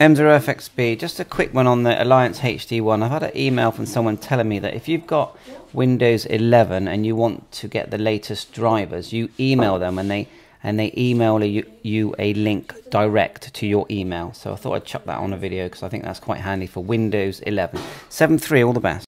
M0FXB, just a quick one on the Ailunce HD one. I've had an email from someone telling me that if you've got Windows 11 and you want to get the latest drivers, you email them and they and they email you, you a link direct to your email. So I thought I'd chuck that on a video because I think that's quite handy for Windows 11. 7.3, all the best.